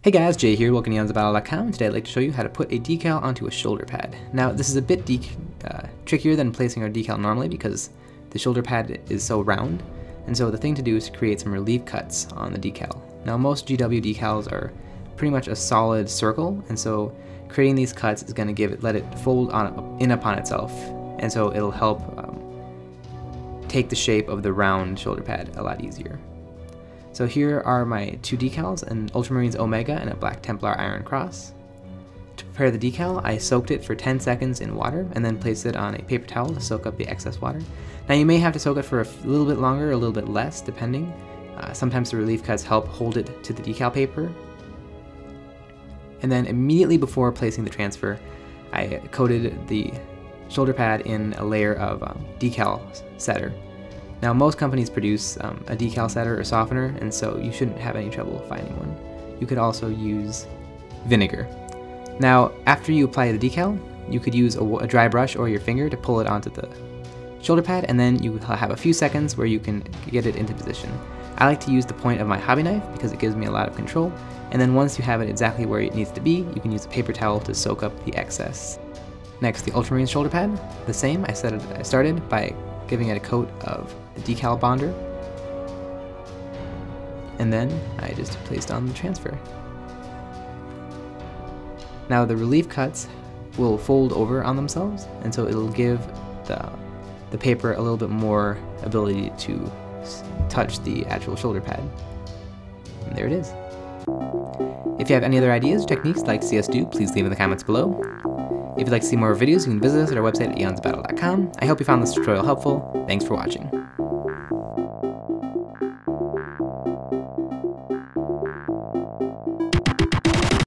Hey guys, Jay here, welcome to EonsOfBattle.com. Today I'd like to show you how to put a decal onto a shoulder pad. Now this is a bit uh, trickier than placing our decal normally because the shoulder pad is so round, and so the thing to do is to create some relief cuts on the decal. Now most GW decals are pretty much a solid circle, and so creating these cuts is going to give it, let it fold on in upon itself, and so it'll help um, take the shape of the round shoulder pad a lot easier. So here are my two decals, an Ultramarines Omega and a Black Templar Iron Cross. To prepare the decal, I soaked it for 10 seconds in water and then placed it on a paper towel to soak up the excess water. Now you may have to soak it for a little bit longer, a little bit less, depending. Uh, sometimes the relief cuts help hold it to the decal paper. And then immediately before placing the transfer, I coated the shoulder pad in a layer of um, decal setter now most companies produce um, a decal setter or softener and so you shouldn't have any trouble finding one. You could also use vinegar. Now after you apply the decal, you could use a, a dry brush or your finger to pull it onto the shoulder pad and then you have a few seconds where you can get it into position. I like to use the point of my hobby knife because it gives me a lot of control and then once you have it exactly where it needs to be, you can use a paper towel to soak up the excess. Next, the Ultramarine shoulder pad. The same, I, said it, I started by giving it a coat of the decal bonder. And then I just placed on the transfer. Now the relief cuts will fold over on themselves, and so it'll give the, the paper a little bit more ability to touch the actual shoulder pad. And there it is. If you have any other ideas or techniques like to see us do, please leave in the comments below. If you'd like to see more videos, you can visit us at our website at eonsbattle.com. I hope you found this tutorial helpful. Thanks for watching.